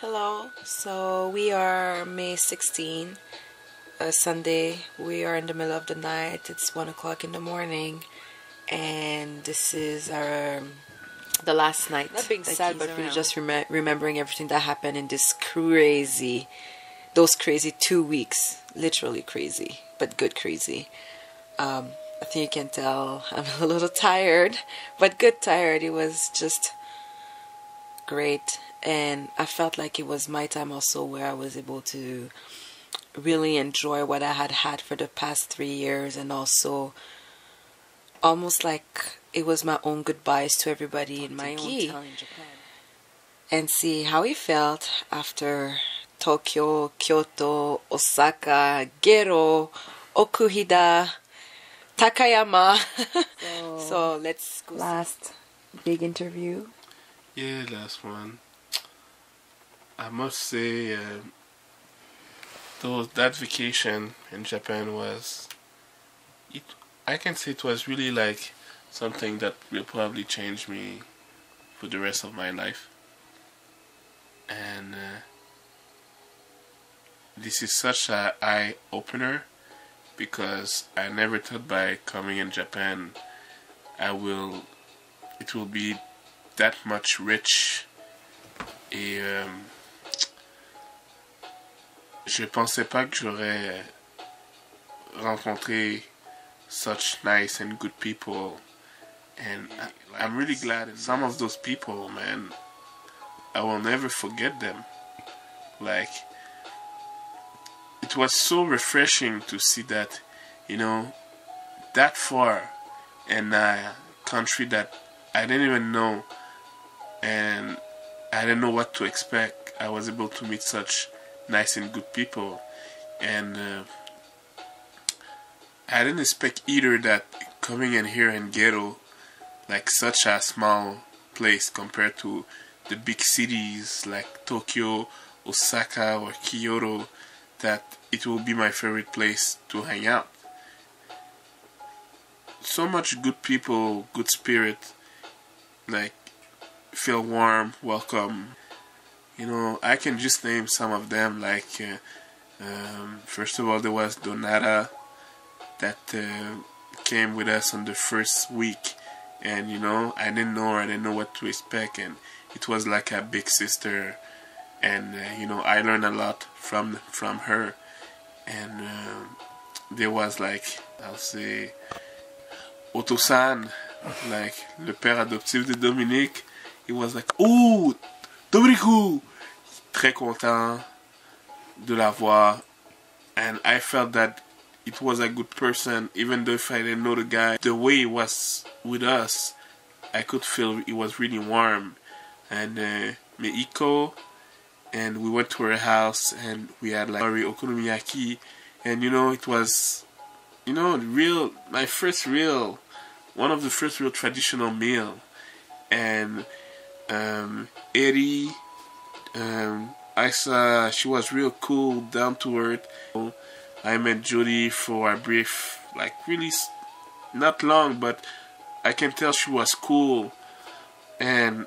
Hello. So we are May 16, a Sunday. We are in the middle of the night. It's one o'clock in the morning, and this is our the last night. Not being sad, but we're just rem- remembering everything that happened in this crazy, those crazy two weeks. Literally crazy, but good crazy. Um, I think you can tell I'm a little tired, but good tired. It was just great and I felt like it was my time also where I was able to really enjoy what I had had for the past three years and also almost like it was my own goodbyes to everybody in my own town in Japan and see how he felt after Tokyo, Kyoto, Osaka, Gero, Okuhida, Takayama. So, so let's go. last big interview. Yeah, last one. I must say, uh, those that vacation in Japan was, it. I can say it was really like something that will probably change me for the rest of my life. And uh, this is such an eye opener because I never thought by coming in Japan I will it will be that much rich et euh, je pensais pas que j'aurais rencontré such nice and good people and I, I'm really glad some of those people man I will never forget them like it was so refreshing to see that you know that far in a country that I didn't even know and I didn't know what to expect. I was able to meet such nice and good people, and uh, I didn't expect either that coming in here in Gero, like such a small place compared to the big cities like Tokyo, Osaka, or Kyoto, that it will be my favorite place to hang out. So much good people, good spirit, like feel warm, welcome. You know, I can just name some of them. Like, uh, um, first of all, there was Donata that uh, came with us on the first week, and you know, I didn't know her, I didn't know what to expect, and it was like a big sister, and uh, you know, I learned a lot from from her, and uh, there was like I'll say Otosan, like le père adoptif de Dominique. It was like, oh, Dominique, très content de la voir, and I felt that it was a good person, even though if I didn't know the guy. The way he was with us, I could feel it was really warm, and uh, Meiko, and we went to her house, and we had like okonomiyaki, and you know it was, you know, real my first real, one of the first real traditional meal, and um, Eddie, um, I saw she was real cool, down to earth. I met Judy for a brief, like really not long, but I can tell she was cool. And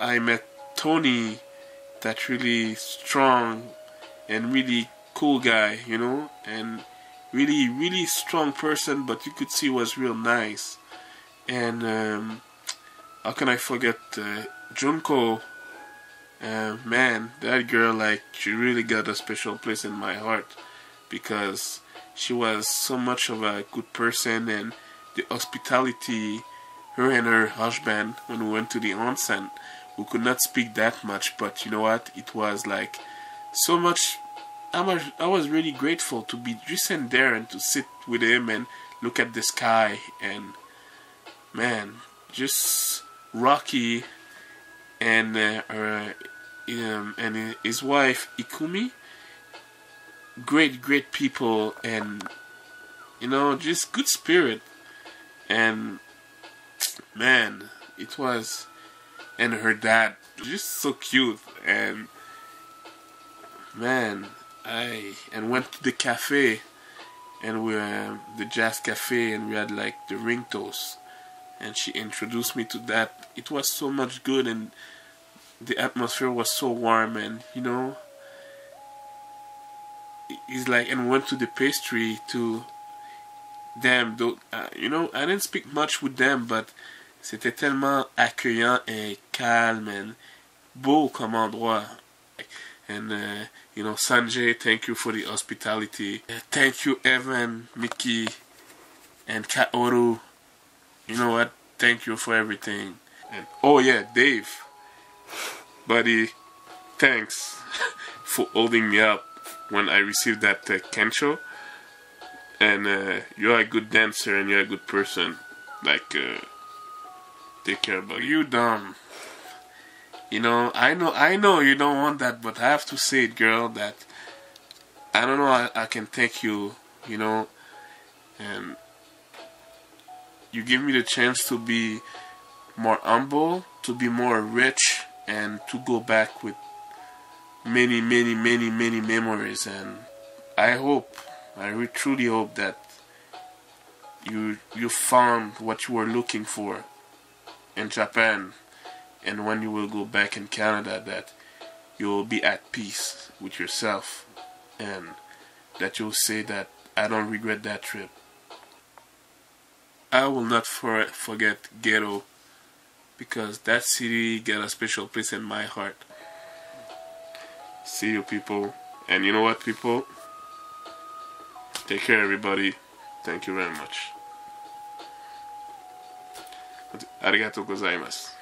I met Tony, that really strong and really cool guy, you know, and really, really strong person, but you could see was real nice. And um, how can I forget uh, Junko? Uh, man, that girl, like, she really got a special place in my heart because she was so much of a good person and the hospitality, her and her husband, when we went to the onsen, we could not speak that much, but you know what? It was like so much. I was, I was really grateful to be just in there and to sit with him and look at the sky and man, just Rocky and uh, uh, um, and his wife Ikumi, great great people and you know just good spirit. And man, it was and her dad just so cute. And man, I and went to the cafe. And we uh, the jazz cafe and we had like the ring toast and she introduced me to that. It was so much good and the atmosphere was so warm and you know he's like and went to the pastry to them though you know I didn't speak much with them but c'était tellement accueillant et calme and beau comme endroit. And uh, you know Sanjay thank you for the hospitality. Thank you Evan Mickey and Kaoru you know what thank you for everything and oh yeah Dave buddy thanks for holding me up when I received that uh, Kensho. And uh, you're a good dancer and you're a good person. Like, uh, take care about you, dumb. You know, I know, I know you don't want that, but I have to say it, girl. That I don't know. I, I can thank you. You know, and you give me the chance to be more humble, to be more rich, and to go back with many, many, many, many memories. And I hope, I really truly hope that you you found what you were looking for in Japan, and when you will go back in Canada, that you will be at peace with yourself, and that you'll say that I don't regret that trip. I will not for, forget Gero because that city got a special place in my heart. See you, people. And you know what, people? Take care, everybody. Thank you very much. Arigato gozaimasu. Don't